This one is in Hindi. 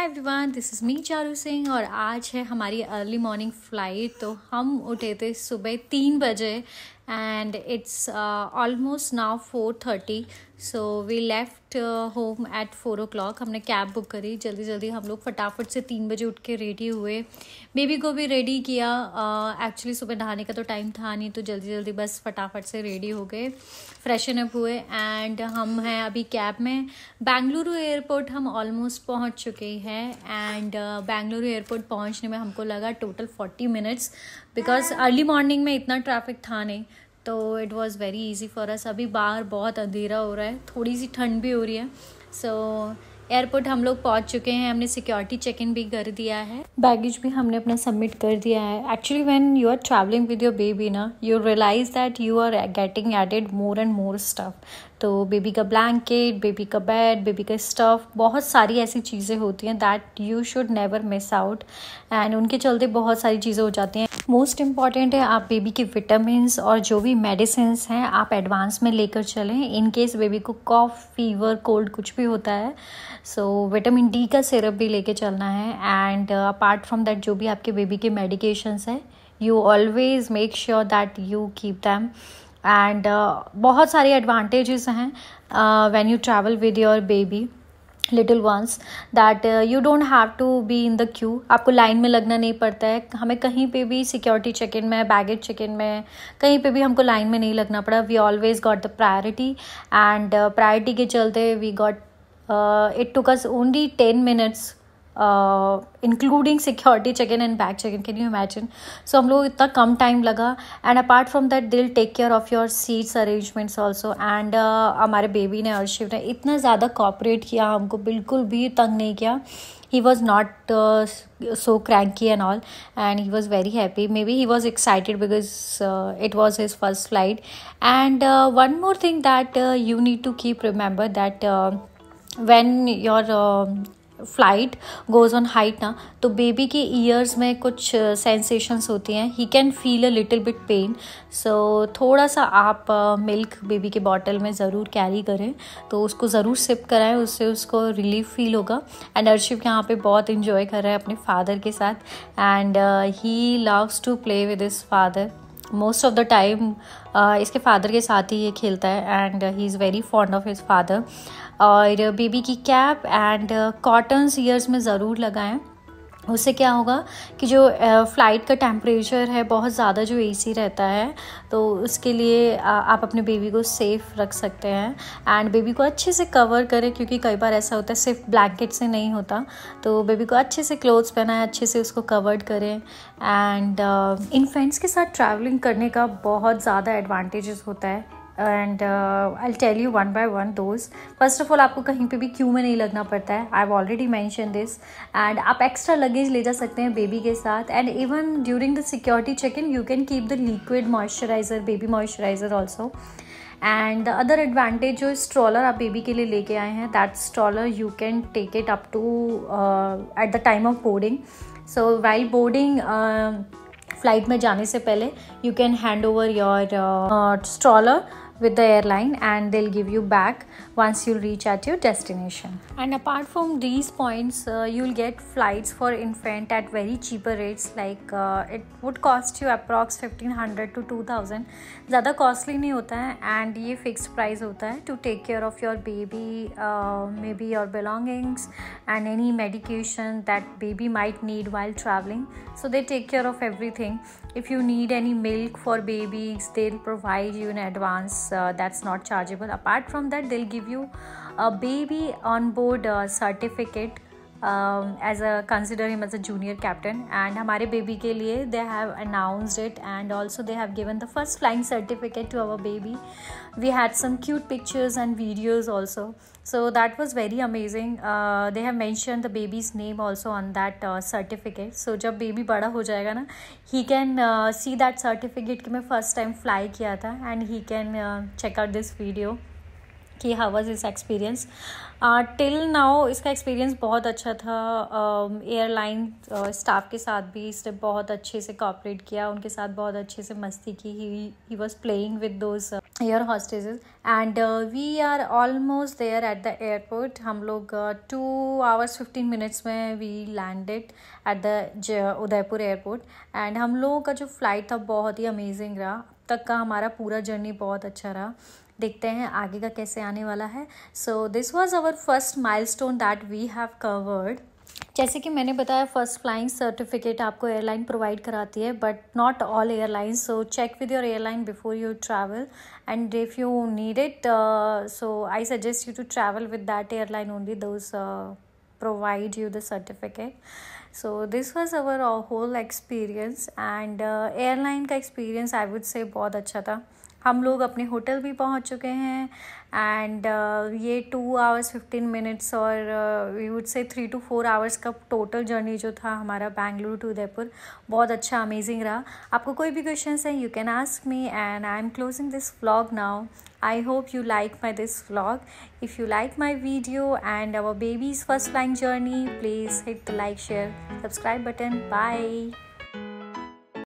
Hi everyone this is me Charu Singh और आज है हमारी अर्ली मॉर्निंग फ़्लाइट तो हम उठे थे सुबह तीन बजे and it's almost now four thirty so we left home at four o'clock हमने कैब बुक करी। जल्दी जल्दी हम लोग फटाफट से तीन बजे उठ के रेडी हुए। बेबी को भी रेडी किया। एक्चुअली uh, सुबह नहाने का तो टाइम था नहीं तो जल्दी जल्दी बस फटाफट से रेडी हो गए। फ्रेशन अप हुए एंड हम हैं अभी कैब में। बेंगलुरु एयरपोर्ट हम ऑलमोस्ट पहुँच चुके हैं एंड बेंगलुरु एयरपोर्ट पहुँचने में हमको लगा total forty minutes because early morning में इतना ट्रैफ़िक था नहीं। तो it was very easy for us अभी बाहर बहुत अंधेरा हो रहा है थोड़ी सी ठंड भी हो रही है। सो so, एयरपोर्ट हम लोग पहुँच चुके हैं हमने सिक्योरिटी चेक इन भी कर दिया है। बैगेज भी हमने अपना सबमिट कर दिया है। Actually when you are travelling with your baby ना you realise that you are getting added more and more stuff तो बेबी का ब्लैंकेट बेबी का बेड बेबी का स्टफ़ बहुत सारी ऐसी चीज़ें होती हैं that you should never miss out and उनके चलते बहुत सारी चीज़ें हो जाती हैं। मोस्ट इंपॉर्टेंट है, आप बेबी के विटामिन और जो भी मेडिसिन हैं, आप एडवांस में लेकर चलें। इन केस बेबी को कॉफ फीवर कोल्ड कुछ भी होता है सो विटामिन डी का सिरप भी लेके चलना है। एंड अपार्ट फ्रॉम दैट जो भी आपके बेबी के मेडिकेशंस हैं you always make sure that you keep them and बहुत सारे एडवांटेजेस हैं when you travel with your baby little ones that you don't have to be in the queue आपको लाइन में लगना नहीं पड़ता है। हमें कहीं पे भी सिक्योरिटी चेक इन में बैगेज चेक इन में, कहीं पे भी हमको लाइन में नहीं लगना पड़ा। We always got the priority and priority के चलते we got it took us only ten minutes security check in and back check in can you imagine so हम लोग इतना कम टाइम लगा and apart from that they'll take care of your seats arrangements also and हमारे बेबी ने अर्शिव ने इतना ज़्यादा कॉपरेट किया हमको बिल्कुल भी तंग नहीं किया he was not uh, so cranky and all and he was very happy maybe he was excited because uh, it was his first flight and uh, one more thing that uh, you need to keep remember that uh, when your flight goes on height ना तो बेबी के ईयर्स में कुछ सेंसेशंस uh, होती हैं। He can feel a little bit pain so थोड़ा सा आप मिल्क uh, बेबी के बॉटल में ज़रूर कैरी करें। तो उसको ज़रूर सिप कराएँ उससे उसको रिलीफ फील होगा। एंड अर्शिप यहाँ पे बहुत इंजॉय कर रहा है अपने फादर के साथ। And he loves to play with his father most of the time इसके फादर के साथ ही ये खेलता है। And he is very fond of his father और बेबी की कैप एंड कॉटन ईयर्स में ज़रूर लगाएँ। उससे क्या होगा कि जो फ़्लाइट का टेम्परेचर है, बहुत ज़्यादा जो एसी रहता है तो उसके लिए आप अपने बेबी को सेफ़ रख सकते हैं। एंड बेबी को अच्छे से कवर करें, क्योंकि कई बार ऐसा होता है, सिर्फ़ ब्लैंकेट से नहीं होता। तो बेबी को अच्छे से क्लोथ्स पहनाएँ, अच्छे से उसको कवर्ड करें। एंड इन फ्रेंड्स के साथ ट्रैवलिंग करने का बहुत ज़्यादा एडवांटेजेस होता है। And I tell you one by one those first of all आपको कहीं पे भी क्यों में नहीं लगना पड़ता है। I have already mention this and आप एक्स्ट्रा लगेज ले जा सकते हैं बेबी के साथ। And even during the security check in you can keep the liquid moisturiser baby moisturiser also and the other advantage जो स्ट्रॉलर आप बेबी के लिए लेके आए हैं that stroller you can take it up to at the time of boarding so while boarding flight में जाने से पहले you can hand over your stroller with the airline and they'll give you back once you reach at your destination and apart from these points uh, you'll get flights for infant at very cheaper rates like uh, it would cost you approx 1500 to 2000 ज़्यादा कॉस्टली नहीं होता है एंड ये फिक्स प्राइस होता है to take care of your baby may be your belongings and any medication that baby might need while travelling so they take care of everything if you need any milk for babies they'll provide you in advance. Uh, that's not chargeable. Apart from that they'll give you a baby on board uh, certificate as a consider him as a junior captain and हमारे बेबी के लिए they have announced it and also they have given the first flying certificate to our baby we had some cute pictures and videos also so that was very amazing uh, they have mentioned the baby's name also on that uh, certificate so जब बेबी बड़ा हो जाएगा ना he can uh, see that certificate कि मैं first time fly किया था and he can uh, check out this video कि हाउ वॉज़ इस एक्सपीरियंस टिल नाउ इसका एक्सपीरियंस बहुत अच्छा था। एयरलाइन uh, स्टाफ uh, के साथ भी इसने बहुत अच्छे से कॉपरेट किया। उनके साथ बहुत अच्छे से मस्ती की। He was playing with those air hostesses and we are almost there at the airport हम लोग टू आवर्स फिफ्टीन मिनट्स में we landed at the Udaipur airport and हम लोगों का जो फ़्लाइट था बहुत ही अमेजिंग रहा। तक का हमारा पूरा जर्नी बहुत अच्छा रहा। देखते हैं आगे का कैसे आने वाला है। So this was our first milestone that we have covered जैसे कि मैंने बताया फ़र्स्ट फ्लाइंग सर्टिफिकेट आपको एयरलाइन प्रोवाइड कराती है but not all airline so check with your airline before you travel and if you need it so I suggest you to travel with that airline only those you the certificate. So this was our whole experience and uh, airline का experience I would say बहुत अच्छा था। हम लोग अपने होटल भी पहुँच चुके हैं एंड uh, ये टू आवर्स फिफ्टीन मिनट्स और we would say three to four hours का टोटल जर्नी जो था हमारा बेंगलुरु टू उदयपुर बहुत अच्छा अमेजिंग रहा। आपको कोई भी क्वेश्चन है you can ask me and I am closing this vlog now I hope you like my this vlog if you like my video and our baby's first line journey please hit the like share subscribe button bye